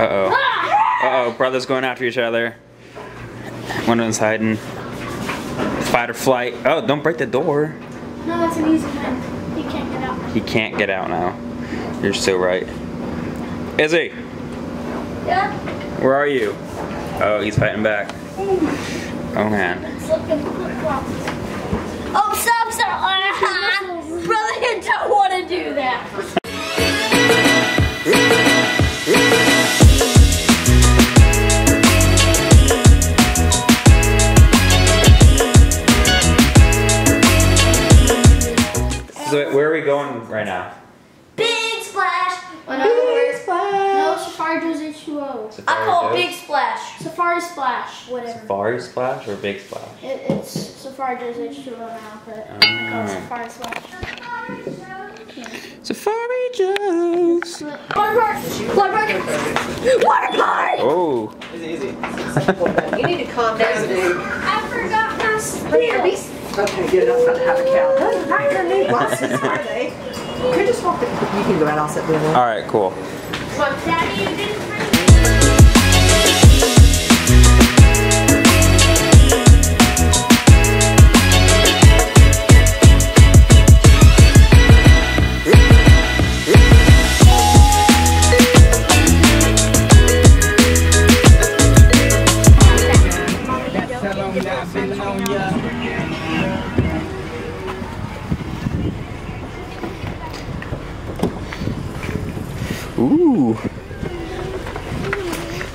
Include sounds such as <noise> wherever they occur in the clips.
Uh-oh. Uh-oh, brothers going after each other. One of them's hiding. Fight or flight. Oh, don't break the door. No, it's an easy win. He can't get out. He can't get out now. You're so right. Izzy, Yeah. where are you? Oh, he's fighting back. Hmm. Oh man. It's looking flip-flops. Oh, stop, stop. <laughs> Brother, you don't want to do that. Whatever. Safari splash or big splash? It, it's Safari Joe's H2O now, but I call Mm. Safari Splash. Safari Joe's. Water park. Water park. Water park. Oh. You need to calm down, dude. I forgot my sticks. Okay, good enough not to have a cow. Those are not your new glasses, are they? You could just walk the, you can go out, I'll sit there. All right, cool. Daddy, you didn't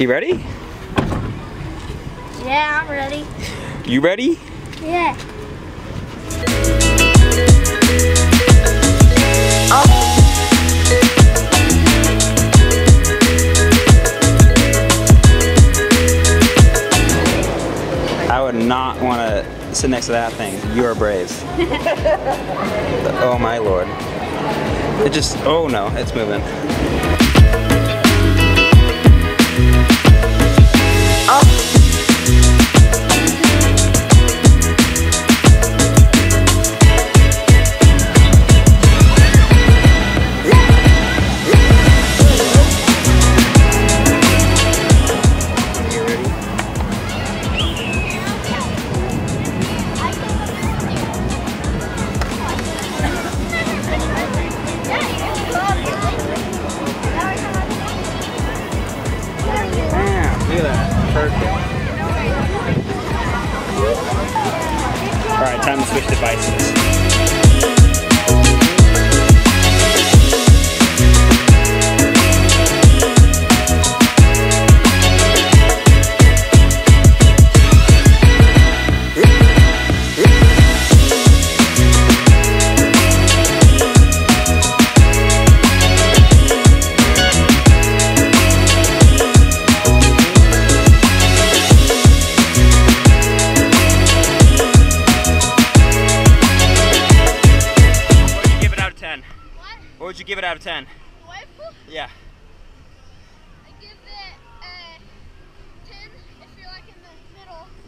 You ready? Yeah, I'm ready. You ready? Yeah. I would not want to sit next to that thing. You are brave. <laughs> oh my lord. It just, oh no, it's moving. You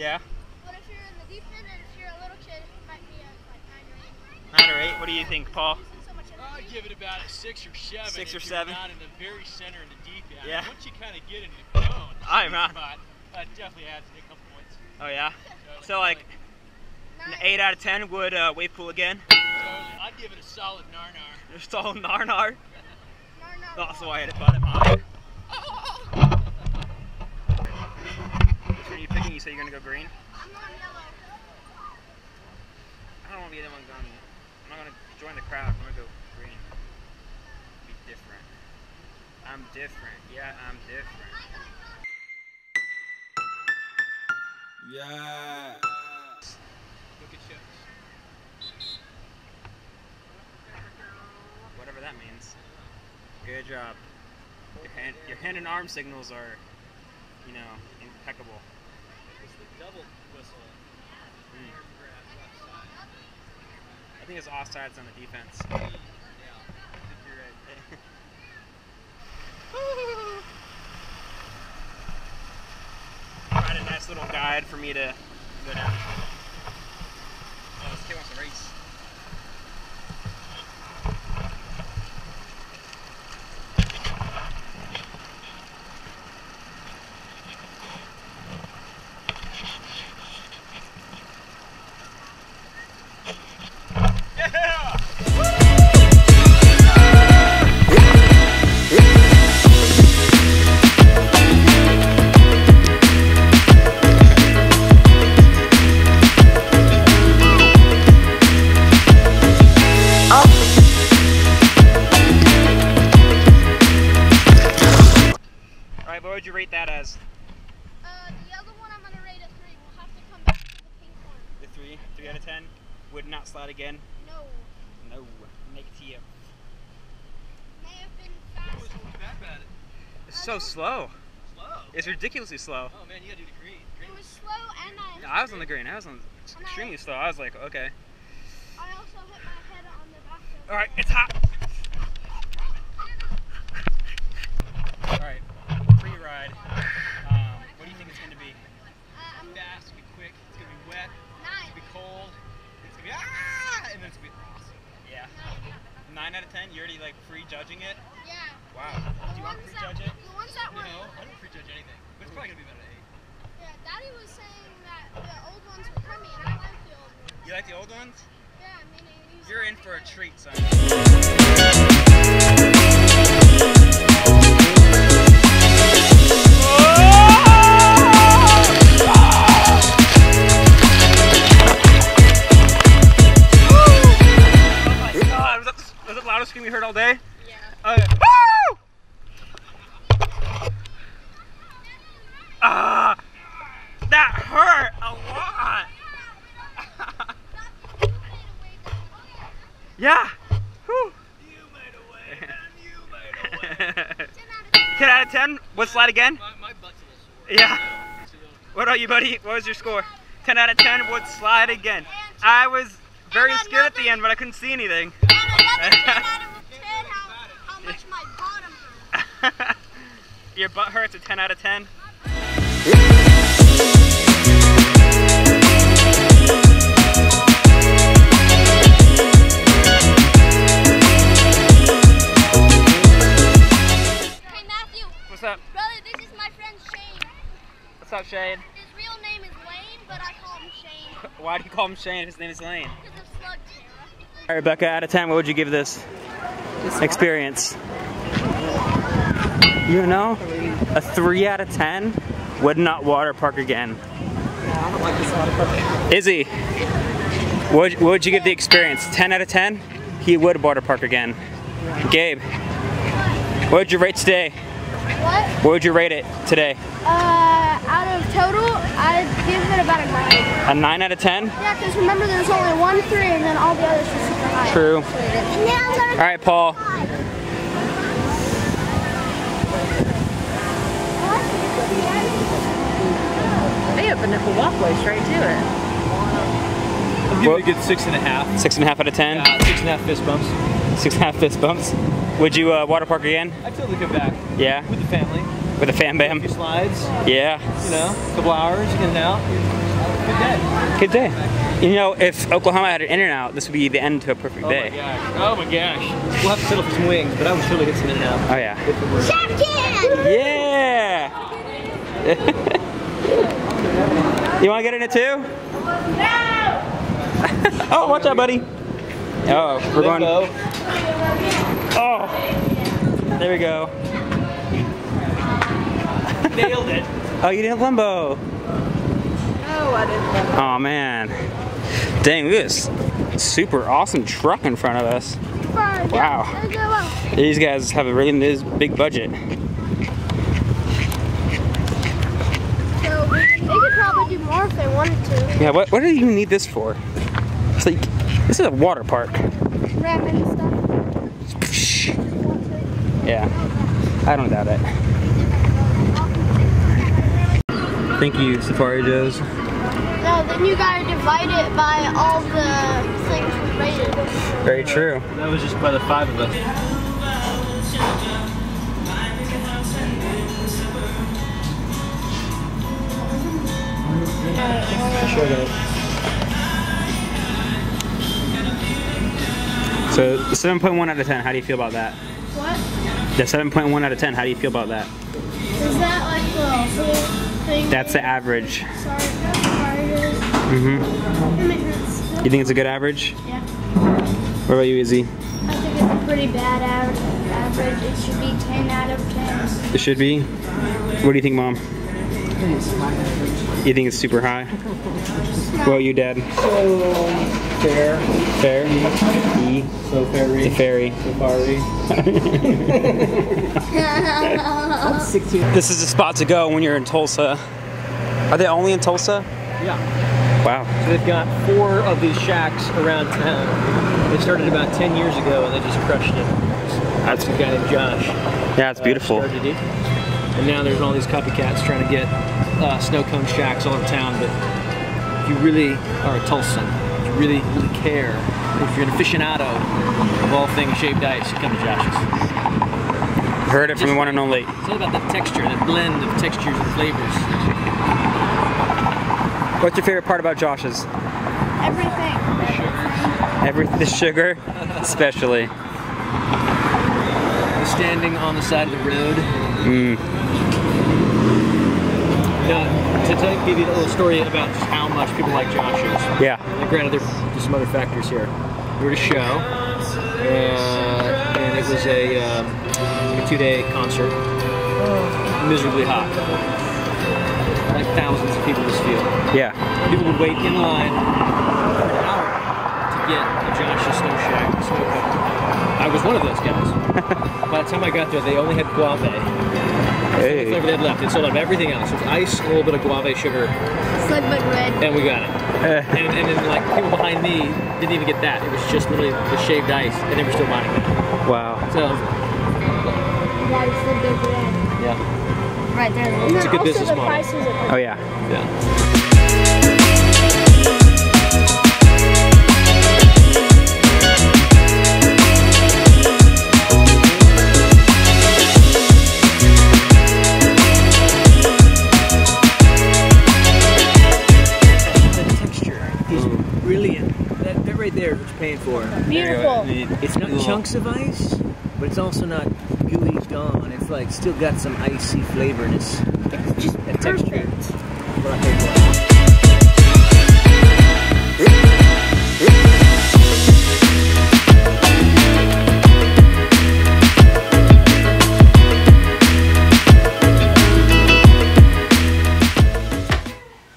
Yeah? But if you're in the deep end and if you're a little kid, it might be a like 9 or 9 or 8? What do you think, Paul? 8. So much I'd give it about a six or seven. Six if or you're seven? Not in the very center in the deep end. Yeah. Once you kind of get in the zone, <laughs> I'm not. But that definitely adds a couple points. Oh, yeah? Totally. So, like, an 8 out of 10 would uh, wave pool again? Totally. I'd give it a solid narnar. Just all nar nar. Nar, nar, That's why I had to put it on. Which one are you picking? Say you're gonna go green? I'm on yellow. I don't want to be the one going. I'm not gonna join the crowd. I'm gonna go green. Be different. I'm different. Yeah, I'm different. Yeah. Look at shows. Whatever that means. Good job. Your hand, your hand and arm signals are, you know, impeccable. It's the double whistle. Mm. Grab. I think it's offsides on the defense. Yeah. I think you're right. <laughs> Find a nice little guide for me to go down. Oh, this kid wants to race. Would not slide again. No, No, negative. may have been It was faster. that bad. It's so slow. Slow. It's ridiculously slow. Oh man, you gotta do the green. Green It was slow and I. I was on the green. I was on extremely slow. I was like, okay. I also hit my head on the back. All right, it's hot. <laughs> All right, free ride. Um, what do you think it's gonna be? Uh, I'm Fast, it's gonna be quick, it's gonna be wet, it's nine. gonna be cold, it's gonna be ah, and then it's gonna be awesome. Yeah, Nine. out of ten. You already like it. Yeah. Wow. The Do you want to ones prejudge that, it? The ones that You were. know, I don't prejudge anything, but it's probably gonna be about an eight. Yeah, Daddy was saying that the old ones were crummy, and I like the old ones. You like the old ones? Yeah, I mean, You're in for a treat, son. Again? my, my butt's a little sore. Yeah. What about you, buddy? What was your score? 10 out of 10 would slide again. I was very scared at the end, but I couldn't see anything. And another 10 out of 10, how, how much <laughs> my bottom hurt. Your butt hurts a 10 out of 10. Hey, Matthew. What's up? Brother, this is my friend Shane. What's up, Shane? His real name is Lane, but I call him Shane <laughs> Why do you call him Shane? His name is Lane. because of Slug Terror. All right, Rebecca, out of 10, what would you give this experience? You know, a 3 out of 10 would not water park again. I don't like this water park. Izzy, what what would you give the experience? 10 out of 10? He would water park again. Gabe, what would you rate today? What? What would you rate it today? Uh, out of total, I'd give it about a 9. A 9 out of 10? Yeah, because remember there's only one 3 and then all the others are super high. True. And then I'm gonna All right, Paul. They have a nickel walkway straight to it. I'm What- giving it a good six and a half. Six and a half out of 10? Uh, six and a half fist bumps. Six and a half fist bumps. Would you uh, water park again? I'd totally come back Yeah? with the family. With a fan A bam? few slides, Yeah. you know, a couple hours, in and out. Good day. Good day. You know, if Oklahoma had an in and out, this would be the end to a perfect Oh my day. gosh. Oh my gosh. We'll have to settle for some wings, but I would surely get some in and out. Oh, yeah. Chef Yeah! <laughs> you want to get in it too? No! <laughs> oh, watch out, buddy. Oh, we're going. Oh, there we go. Nailed it. Oh, you didn't limbo. Oh, I didn't. Oh man. Dang, look at this super awesome truck in front of us. Wow. These guys have a really big budget. So they could probably do more if they wanted to. Yeah, what, what do you need this for? It's like, this is a water park. Ram and stuff. Yeah, I don't doubt it. Thank you, Safari Joe's. No, then you gotta divide it by all the things we rated. Very true. That was just by the five of us. Sure So, 7.1 out of 10, how do you feel about that? What? The 7.1 out of 10, how do you feel about that? Is that like the whole thing? That's the average. Sorry, that's sorry. hmm It makes. You think it's a good average? Yeah. What about you, Izzy? I think it's a pretty bad average. Average. It should be 10 out of 10. It should be. What do you think, Mom? You think it's super high? Well, you dad? So fair. Fair. E. So fairy. It's fairy. Safari. <laughs> This is the spot to go when you're in Tulsa. Are they only in Tulsa? Yeah. Wow. So they've got four of these shacks around town. They started about 10 years ago and they just crushed it. That's a guy named Josh. Yeah, it's uh, beautiful. Started it. And now there's all these copycats trying to get uh, snow cone shacks all over town. But if you really are a Tulsan, if you really, really care, if you're an aficionado of all things shaved ice, you come to Josh's. Heard it from the one and only. It's all about the texture, the blend of textures and flavors. What's your favorite part about Josh's? Everything. Every the sugar, <laughs> especially. Standing on the side of the road. Mm. Now, to tell, give you a little story about just how much people like Josh's. Yeah. And granted, there's some other factors here. We were at a show, and, and it was a, um, a two-day concert. Miserably hot. Like thousands of people in this field. Yeah. People would wait in line for an hour to get a Josh's Sno Shack. I was one of those guys. <laughs> By the time I got there, they only had guave. That's the only flavor they had left. They sold out of everything else. It was ice, a little bit of guave sugar, Slug but red. and we got it. Eh. And, and then like people behind me didn't even get that. It was just literally the shaved ice, and they were still buying it. Wow. So Yeah, it's slug but red. yeah, Right there. It's a good also business the model. prices are Oh yeah. yeah. Not chunks of ice, but it's also not gooey gone. It's like still got some icy flavor in its It's just that texture. perfect. What I pay for.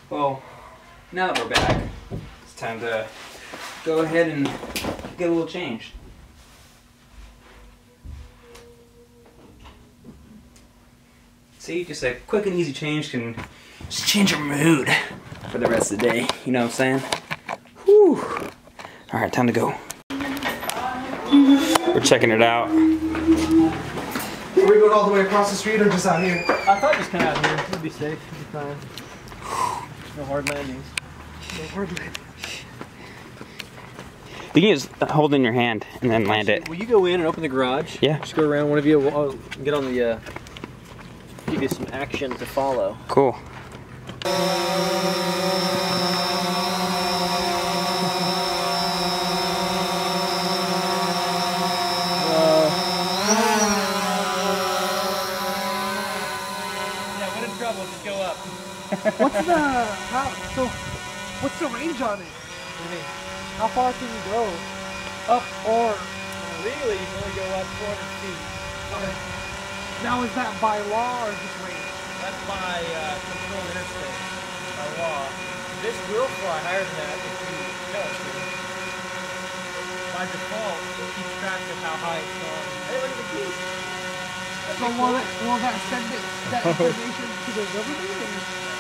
Well, now that we're back, it's time to go ahead and get a little changed. See, just a quick and easy change can just change your mood for the rest of the day. You know what I'm saying? Whew. All right, time to go. We're checking it out. Are we going all the way across the street or just out here? I thought just come out here. It'd be safe. It'd be fine. No hard landings. You can just hold it in your hand and then land it. Will you go in and open the garage? Yeah. Just go around. One of you I'll get on the. Uh, give you some action to follow. Cool. Yeah, what in trouble? Just go up. <laughs> What's the how? So, what's the range on it? How far can you go? Up or Legally, you can only go up 400 feet. Now is that by law or just range? That's by uh, controlled interstate, by law. This will fly higher than that if you tell it to. By default, it keeps track of how high it's going. Hey, look at the keys. So will it will that send it that <laughs> information to the government?